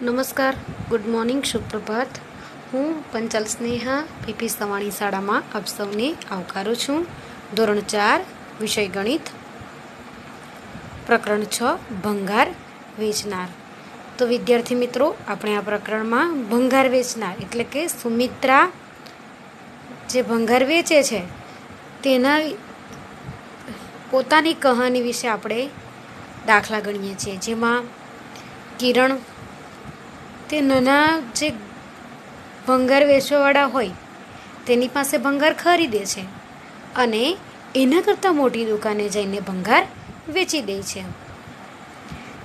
નમસ્કાર. Good morning સુપ્રભાત. હું પંચાલ સ્નેહા, પીપી સવાણી શાળામાં આપ સૌને આવકારું છું. ધોરણ ચાર, વિષય ગણિત. પ્રકરણ છ, ભંગાર વેચનાર. તો વિદ્યાર્થી મિત્રો, આપણે આ પ્રકરણમાં ભંગાર વેચનાર એટલે કે સુમિત્રા જે ભંગાર વેચે છે, તેના પોતાની કહાની વિશે આપણે દાખલા ગણીએ છીએ. જેમાં કિરણ તે નાના જે ભંગાર વેચવાવાળા હોય, તેની પાસે ભંગાર ખરીદે છે અને એના કરતાં મોટી દુકાને જઈને ભંગાર વેચી દે છે.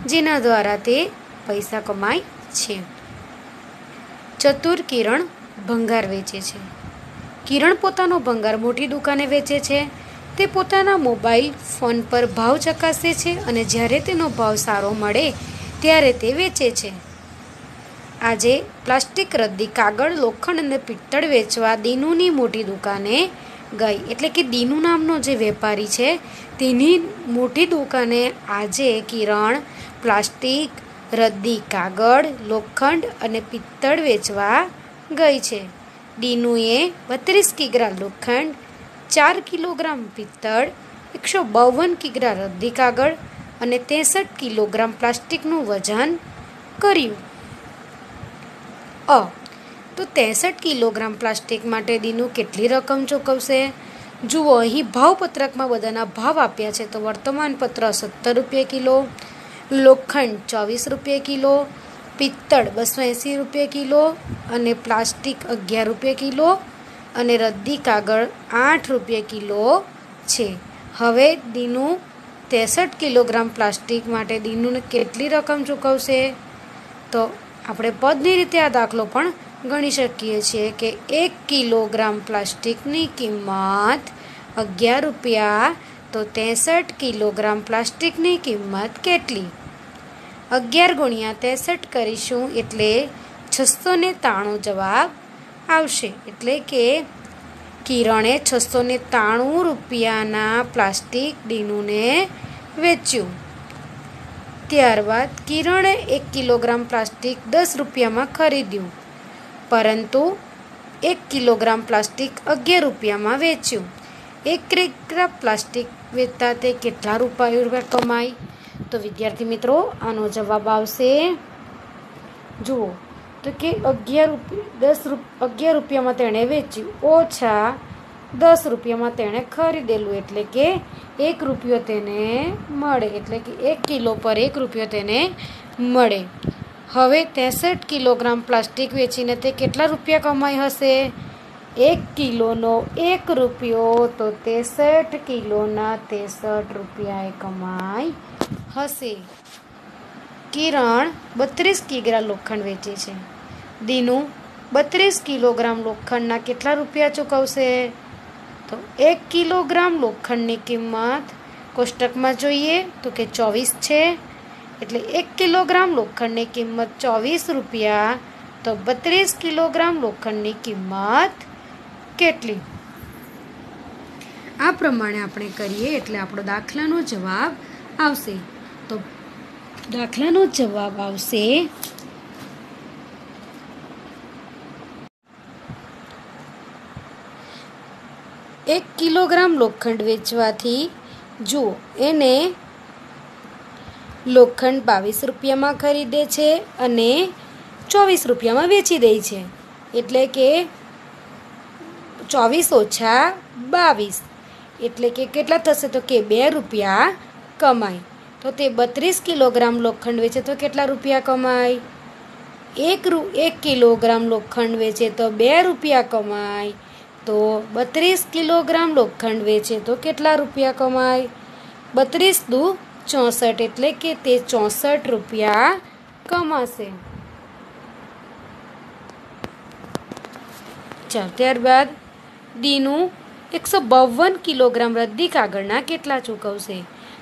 જેના દ્વારા તે પૈસા કમાય છે. ચતુર કિરણ ભંગાર વેચે છે. કિરણ પોતાનો ભંગાર મોટી દુકાને વેચે છે. તે પોતાના મોબાઈલ ફોન પર ભાવ ચકાસે છે અને જ્યારે તેનો ભાવ સારો મળે, ત્યારે તે વેચે છે. આજે પ્લાસ્ટિક રદ્દી કાગળ લોખંડ અને પિત્તળ વેચવા દીનુની મોટી દુકાને ગઈ. એટલે કે દીનુ નામનો જે વેપારી છે, તેની મોટી દુકાને આજે કિરણ પ્લાસ્ટિક રદ્દી કાગળ, લોખંડ અને પિત્તળ વેચવા ગઈ છે. દીનુએ બત્રીસ કિગ્રા લોખંડ, ચાર કિલોગ્રામ પિત્તળ, એકસો બાવન કિગ્રા રદ્દી કાગળ અને ત્રેસઠ કિલોગ્રામ પ્લાસ્ટિકનું વજન કર્યું. અ, તો ત્રેસઠ કિલોગ્રામ પ્લાસ્ટિક માટે દીનું કેટલી રકમ ચૂકવશે? જુઓ, અહીં ભાવપત્રકમાં બધાના ભાવ આપ્યા છે તો વર્તમાન પત્ર સત્તર રૂપિયા કિલો, લોખંડ ચોવીસ રૂપિયા કિલો, પિત્તળ બસો એંસી રૂપિયા કિલો અને પ્લાસ્ટિક અગિયાર રૂપિયા કિલો અને રદ્દી કાગળ આઠ રૂપિયા કિલો છે. હવે દીનું ત્રેસઠ કિલોગ્રામ પ્લાસ્ટિક માટે દીનું કેટલી રકમ ચૂકવશે? તો આપણે પદની રીતે આ દાખલો પણ ગણી શકીએ છીએ કે એક કિલોગ્રામ પ્લાસ્ટિકની કિંમત અગિયાર રૂપિયા, તો ત્રેસઠ કિલોગ્રામ પ્લાસ્ટિકની કિંમત કેટલી? અગિયાર ગુણ્યા ત્રેસઠ કરીશું એટલે છસો ને ત્રાણું જવાબ આવશે. એટલે કે કિરણે છસો ને ત્રાણું રૂપિયાના પ્લાસ્ટિક ડીનુને વેચ્યું. ત્યારબાદ કિરણે એક કિલોગ્રામ પ્લાસ્ટિક દસ રૂપિયામાં ખરીદ્યું. પરંતુ એક કિલોગ્રામ પ્લાસ્ટિક અગિયાર રૂપિયામાં વેચ્યું. એક કિલોગ્રામ પ્લાસ્ટિક વેચતા તે કેટલા રૂપિયા કમાય તો વિદ્યાર્થી મિત્રો, આનો જવાબ આવશે, જુઓ, તો કે અગિયાર રૂપિયા, દસ અગિયાર રૂપિયામાં તેણે વેચ્યું. ઓછા દસ રૂપિયામાં તેણે ખરીદેલું એટલે કે એક રૂપિયો તેને મળે. એટલે કે એક કિલો પર એક રૂપિયો તેને મળે. હવે ત્રેસઠ કિલોગ્રામ પ્લાસ્ટિક વેચીને તે કેટલા રૂપિયા કમાઈ હશે? એક કિલોનો એક રૂપિયો તો ત્રેસઠ કિલોના ત્રેસઠ રૂપિયાએ કમાઈ હશે. કિરણ બત્રીસ કિગ્રા લોખંડ વેચે છે. દીનું બત્રીસ કિલોગ્રામ લોખંડના કેટલા રૂપિયા ચૂકવશે? તો એક કિલોગ્રામ લોખંડની કિંમત કોષ્ટકમાં જોઈએ તો કે ચોવીસ છે. એટલે એક કિલોગ્રામ લોખંડની કિંમત ચોવીસ રૂપિયા, તો બત્રીસ કિલોગ્રામ લોખંડની કિંમત કેટલી? આ પ્રમાણે આપણે કરીએ એટલે આપણો દાખલાનો જવાબ આવશે. તો દાખલાનો જવાબ આવશે એક કિલોગ્રામ લોખંડ વેચવાથી જુઓ, એને લોખંડ બાવીસ રૂપિયામાં ખરીદે છે અને ચોવીસ રૂપિયામાં વેચી દે છે. એટલે કે ચોવીસ ઓછા બાવીસ. એટલે કે કેટલા થશે? તો કે બે રૂપિયા કમાય તો તે બત્રીસ કિલોગ્રામ લોખંડ વેચે તો કેટલા રૂપિયા કમાય એક રૂ, એક કિલોગ્રામ લોખંડ વેચે તો બે રૂપિયા કમાય તો બત્રીસ કિલોગ્રામ લોખંડ વેચે તો કેટલા રૂપિયા કમાય? બત્રીસ દુ ચોસઠ એટલે કે તે ચોસઠ રૂપિયા કમાશે. ચાલ, ત્યારબાદ દીનું એકસો બાવન કિલોગ્રામ રદ્દી કાગળના કેટલા ચૂકવશે?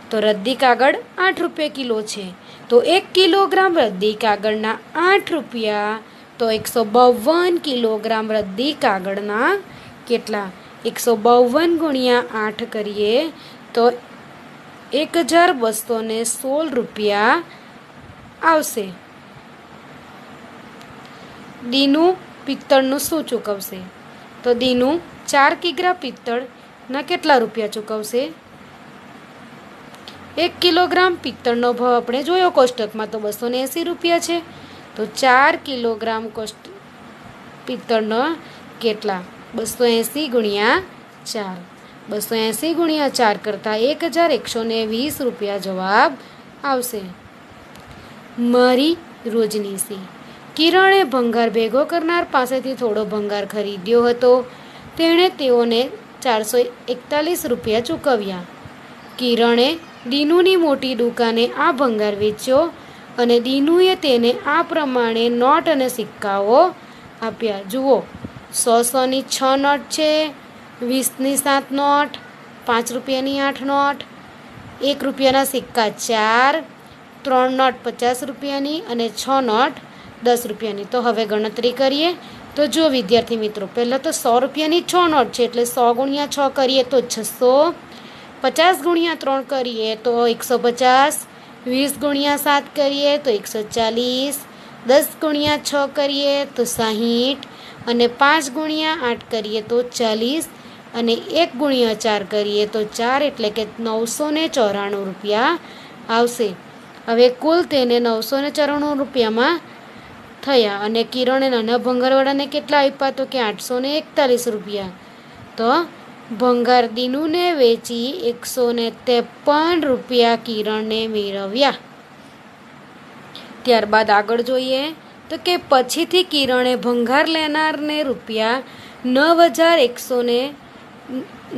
તો રદ્દી કાગળ આઠ રૂપિયા કિલો છે. તો એક કિલોગ્રામ રદ્દી કાગળના આઠ રૂપિયા, તો એકસો બાવન કિલોગ્રામ રદ્દી કાગળના કેટલા? એકસો બાવન ગુણ્યા આઠ કરીએ તો એક હજાર બસો ને સોળ રૂપિયા આવશે. દીનું પિત્તળનું શું ચૂકવશે? તો દીનું ચાર કિગ્રા પિત્તળના કેટલા રૂપિયા ચૂકવશે? એક કિલોગ્રામ પિત્તળનો ભાવ આપણે જોયો, કોષ્ટકમાં તો બસો ને એંસી રૂપિયા છે. તો ચાર કિલોગ્રામ કોષ્ટ, પિત્તળનો કેટલા? બસો એંસી ગુણ્યા ચાર. બસો એંસી ગુણ્યા ચાર કરતાં એક હજાર એકસો ને વીસ રૂપિયા જવાબ આવશે. મારી રોજની સી. કિરણે ભંગાર ભેગો કરનાર પાસેથી થોડો ભંગાર ખરીદ્યો હતો. તેણે તેઓને ચારસો એકતાલીસ રૂપિયા ચૂકવ્યા. કિરણે દીનુની મોટી દુકાને આ ભંગાર વેચ્યો અને દીનુએ તેને આ પ્રમાણે નોટ અને સિક્કાઓ આપ્યા. જુઓ સો સોની છ નોટ છે, વીસની સાત નોટ પાંચ રૂપિયાની આઠ નોટ એક રૂપિયાના સિક્કા ચાર, ત્રણ નોટ પચાસ રૂપિયાની અને છ નોટ દસ રૂપિયાની. તો હવે ગણતરી કરીએ. તો જો વિદ્યાર્થી મિત્રો, પહેલાં તો સો રૂપિયાની છ નોટ છે, એટલે સો ગુણ્યા છ કરીએ તો છસો પચાસ ગુણ્યા ત્રણ કરીએ તો એકસો પચાસ, વીસ ગુણ્યા સાત કરીએ તો એકસો ચાલીસ, દસ ગુણ્યા છ કરીએ તો સાહીઠ અને પાંચ ગુણ્યા આઠ કરીએ તો ચાલીસ અને એક ગુણ્યા ચાર કરીએ તો ચાર એટલે કે નવસો ને ચોરાણું રૂપિયા આવશે. હવે કુલ તેને નવસો ને ચોરાણું રૂપિયામાં થયા અને કિરણે નાના ભંગારવાળાને કેટલા આપ્યા તો કે આઠસો ને એકતાલીસ રૂપિયા. તો ભંગાર દીનુને વેચી એકસો ને ત્રેપન રૂપિયા કિરણને મેળવ્યા. ત્યારબાદ આગળ જોઈએ. તો કે પછીથી કિરણે ભંગાર લેનારને રૂપિયા નવ હજાર એકસો ને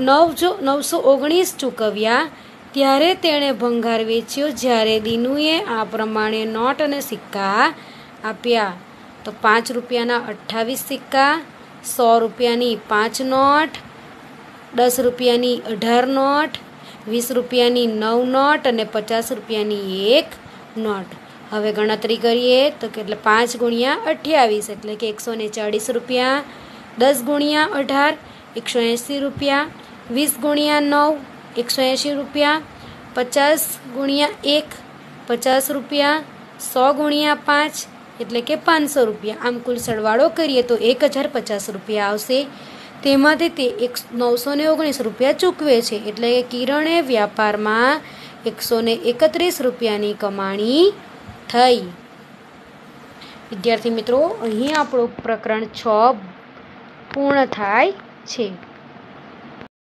નવજો નવસો ઓગણીસ ચૂકવ્યા, ત્યારે તેણે ભંગાર વેચ્યો જ્યારે દિનુએ આ પ્રમાણે નોટ અને સિક્કા આપ્યા. તો પાંચ રૂપિયાના અઠ્ઠાવીસ સિક્કા, સો રૂપિયાની પાંચ નોટ, દસ રૂપિયાની અઢાર નોટ, વીસ રૂપિયાની નવ નોટ અને પચાસ રૂપિયાની એક નોટ. હવે ગણતરી કરીએ તો કેટલે પાંચ ગુણ્યા અઠ્યાવીસ એટલે કે એકસો ને ચાળીસ રૂપિયા, દસ ગુણ્યા અઢાર, એકસો એંસી રૂપિયા, વીસ ગુણ્યા નવ, એકસો એંશી રૂપિયા, પચાસ ગુણ્યા એક, પચાસ રૂપિયા, સો ગુણ્યા પાંચ એટલે કે પાંચસો રૂપિયા. આમ કુલ સરવાળો કરીએ તો એક હજાર પચાસ રૂપિયા આવશે. તેમાંથી તે એક નવસો ને ઓગણીસ રૂપિયા ચૂકવે છે. એટલે કે કિરણે વ્યાપારમાં એકસો ને એકત્રીસ રૂપિયાની કમાણી થઈ. વિદ્યાર્થી મિત્રો અહીં આપણું પ્રકરણ છ પૂર્ણ થાય છે.